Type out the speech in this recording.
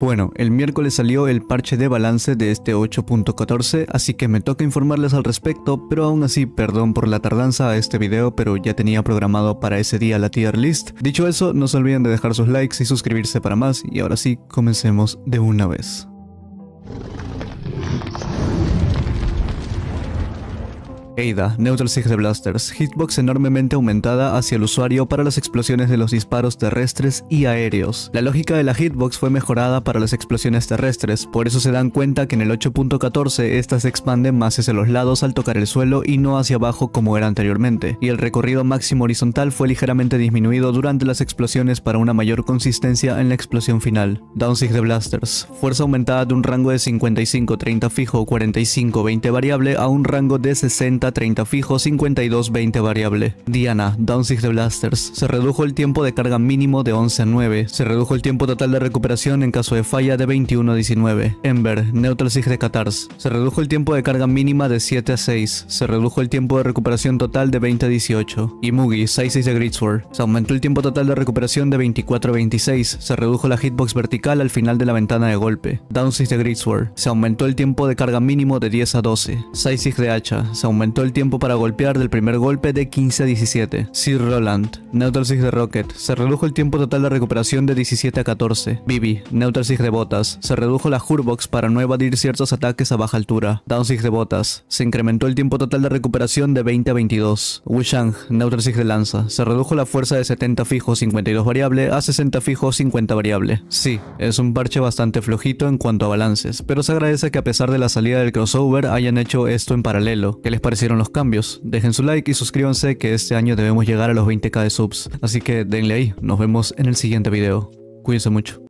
Bueno, el miércoles salió el parche de balance de este 8.14, así que me toca informarles al respecto, pero aún así perdón por la tardanza a este video, pero ya tenía programado para ese día la tier list. Dicho eso, no se olviden de dejar sus likes y suscribirse para más, y ahora sí, comencemos de una vez. Ada, Neutral Sig de Blasters, hitbox enormemente aumentada hacia el usuario para las explosiones de los disparos terrestres y aéreos. La lógica de la hitbox fue mejorada para las explosiones terrestres, por eso se dan cuenta que en el 8.14 esta se expande más hacia los lados al tocar el suelo y no hacia abajo como era anteriormente, y el recorrido máximo horizontal fue ligeramente disminuido durante las explosiones para una mayor consistencia en la explosión final. Downsig de Blasters, fuerza aumentada de un rango de 55-30 fijo o 45-20 variable a un rango de 60 30 fijo, 52 20 variable. Diana, Downsig de Blasters. Se redujo el tiempo de carga mínimo de 11 a 9. Se redujo el tiempo total de recuperación en caso de falla de 21 a 19. Ember, Neutral Sig de Catars. Se redujo el tiempo de carga mínima de 7 a 6. Se redujo el tiempo de recuperación total de 20 a 18. Y Mugi, 6 de Greatsword. Se aumentó el tiempo total de recuperación de 24 a 26. Se redujo la hitbox vertical al final de la ventana de golpe. Downsig de Greatsword. Se aumentó el tiempo de carga mínimo de 10 a 12. Sizig de hacha. Se aumentó el tiempo para golpear del primer golpe de 15 a 17. Sir Roland, Neutral Sig de Rocket, se redujo el tiempo total de recuperación de 17 a 14. Bibi, Neutral Sig de Botas, se redujo la Hurbox para no evadir ciertos ataques a baja altura. Down Sig de Botas, se incrementó el tiempo total de recuperación de 20 a 22. Wushang, Neutral Sig de Lanza, se redujo la fuerza de 70 fijo 52 variable a 60 fijo 50 variable. Sí, es un parche bastante flojito en cuanto a balances, pero se agradece que a pesar de la salida del crossover hayan hecho esto en paralelo. ¿Qué les pareció? Los cambios. Dejen su like y suscríbanse que este año debemos llegar a los 20k de subs. Así que denle ahí. Nos vemos en el siguiente video. Cuídense mucho.